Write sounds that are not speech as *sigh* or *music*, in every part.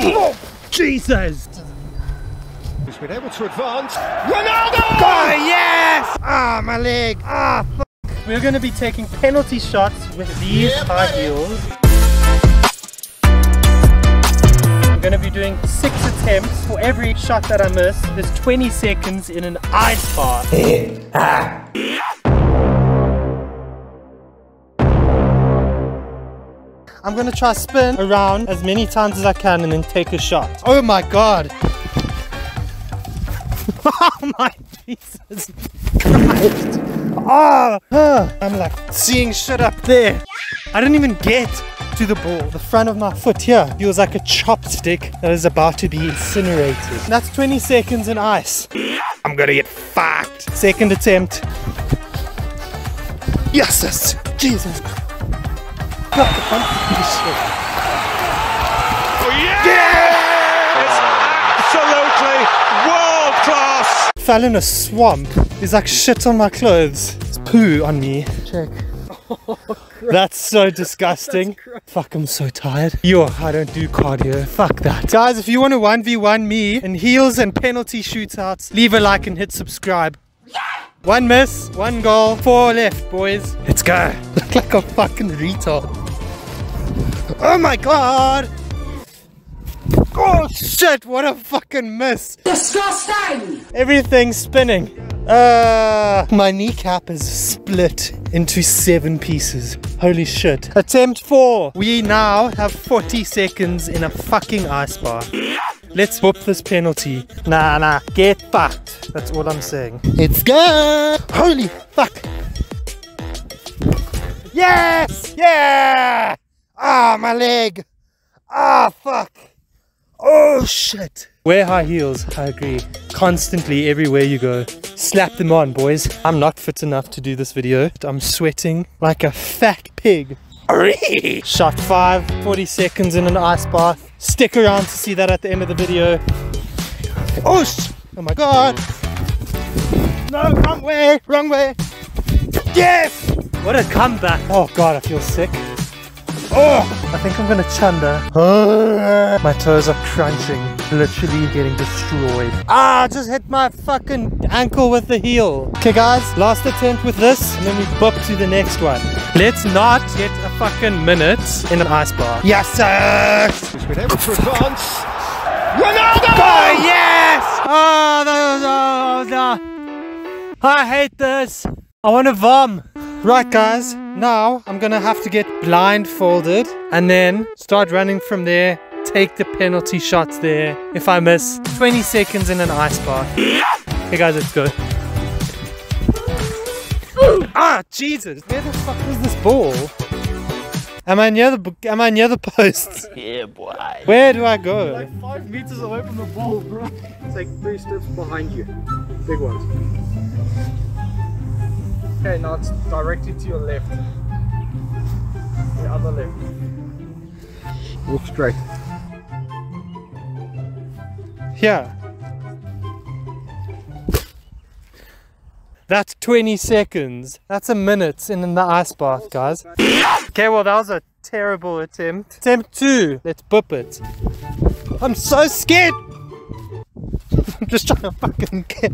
Oh, Jesus! He's been able to advance. Ronaldo! Oh, yes! Ah, my leg. Ah, fuck. We're going to be taking penalty shots with these Yeah, high heels. I'm going to be doing six attempts. For every shot that I miss, there's 20 seconds in an ice bar. I'm gonna try spin around as many times as I can and then take a shot. Oh my god. *laughs* oh my Jesus Christ. Oh, I'm like seeing shit up there. I didn't even get to the ball. The front of my foot here feels like a chopstick that is about to be incinerated. That's 20 seconds in ice. I'm gonna get fucked. Second attempt. Yes, yes. Jesus Christ. God, the front of this shit. Oh, yeah! It's absolutely world class! fell in a swamp. There's like shit on my clothes. It's poo on me. Check. *laughs* That's so disgusting. Fuck, I'm so tired. Yo, I don't do cardio. Fuck that. Guys, if you want to 1v1 me in heels and penalty shootouts, leave a like and hit subscribe. One miss, one goal, four left, boys. Let's go. *laughs* Look like a fucking retard. Oh my god! Oh shit, what a fucking miss! Disgusting! Everything's spinning. Uh, my kneecap is split into seven pieces. Holy shit. Attempt four. We now have 40 seconds in a fucking ice bar. Let's whoop this penalty. Nah, nah. Get fucked. That's all I'm saying. Let's go. Holy fuck. Yes! Yeah! Ah, my leg. Ah, fuck. Oh shit. Wear high heels, I agree. Constantly, everywhere you go. Slap them on, boys. I'm not fit enough to do this video. I'm sweating like a fat pig. Shot 5, 40 seconds in an ice bath. Stick around to see that at the end of the video. Oh, oh my god. No, wrong way, wrong way. Yes! What a comeback. Oh god, I feel sick. Oh, I think I'm gonna chunder. my toes are crunching, literally getting destroyed. Ah, I just hit my fucking ankle with the heel. Okay, guys, last attempt with this, and then we book to the next one. Let's not get a fucking minute in an ice bar. Yes, sir. He's been able to advance. Ronaldo! Oh yes! Oh, that was, oh, no. I hate this. I want to vom. Right, guys. Now I'm gonna have to get blindfolded and then start running from there. Take the penalty shots there. If I miss, 20 seconds in an ice bar. Okay, guys, let's go. ah, Jesus! Where the fuck was this ball? Am I near the am I near the post? *laughs* Yeah, boy. Where do I go? Like five meters away from the ball, bro. It's like three steps behind you. Big ones. Okay, now it's directly to your left. The other left. Walk straight. Yeah. That's 20 seconds. That's a minute in the ice bath, guys. Okay, well, that was a terrible attempt. Attempt two. Let's boop it. I'm so scared. I'm just trying to fucking get.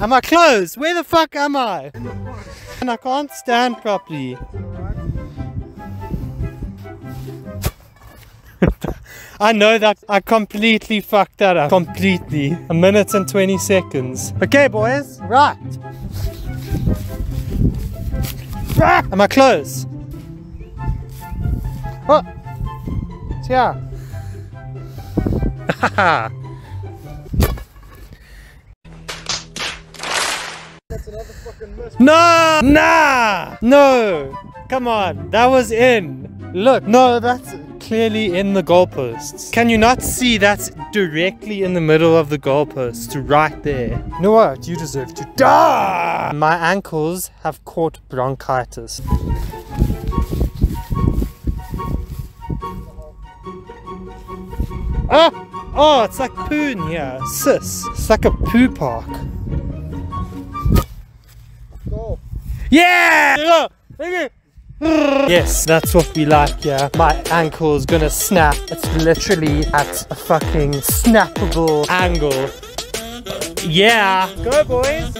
Am I close? Where the fuck am I? And I can't stand properly. *laughs* I know that I completely fucked that up. Completely. A minute and 20 seconds. Okay, boys. Right. Am I close? What? It's here. No! Nah! No! Come on, that was in. Look, no, that's clearly in the goalposts. Can you not see that's directly in the middle of the goalposts, right there? You know what? You deserve to die! My ankles have caught bronchitis. Ah! Oh, it's like poo in here. Sis. It's like a poo park. Yeah! Look, look at- Yes, that's what we like, yeah. My ankle is gonna snap. It's literally at a fucking snappable angle. Yeah. Go, boys.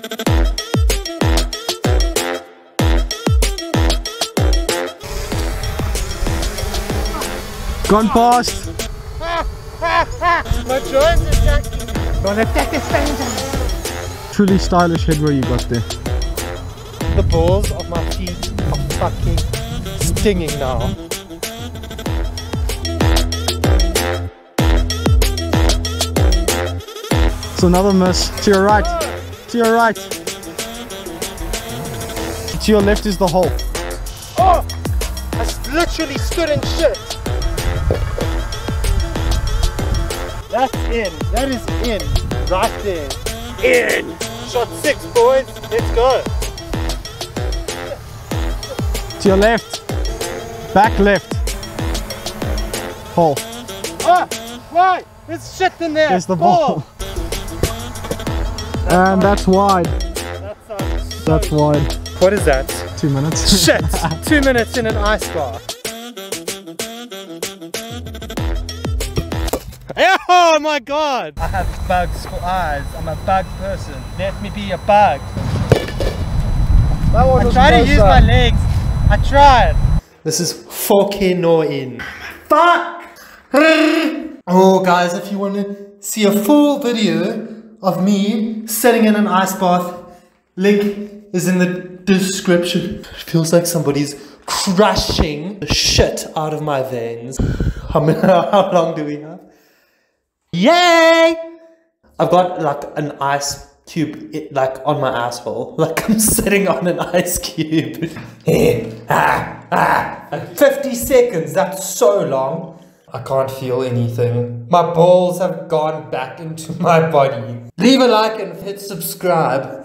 Gone past. *laughs* My joints attacking. Gonna attack the center. Truly stylish headwear you got there. The balls of my feet are fucking stinging now. So another miss. To your right. To your right. To your left is the hole. Oh! I literally stood in shit. That's in. That is in. Right there. In. Shot six, boys. Let's go. To your left. Back left. Hole. Ah! Why? There's shit in there. There's the ball. And that's wide. That sounds so That's wide. What is that? Two minutes. *laughs* Shit! *laughs* Two minutes in an ice bar. Oh my god! I have bugs for eyes. I'm a bug person. Let me be a bug. That one I try to use my legs. I tried. This is 4K no in. Fuck! oh, guys, if you want to see a full video of me sitting in an ice bath, link is in the description. It feels like somebody's crushing the shit out of my veins. *laughs* How, many, how long do we have? Yay! I've got like an ice cube i- like on my asshole. *laughs* Like I'm sitting on an ice cube. *laughs* ah, ah. Like 50 seconds, that's so long. I can't feel anything. My balls have gone back into my body. Leave a like and hit subscribe.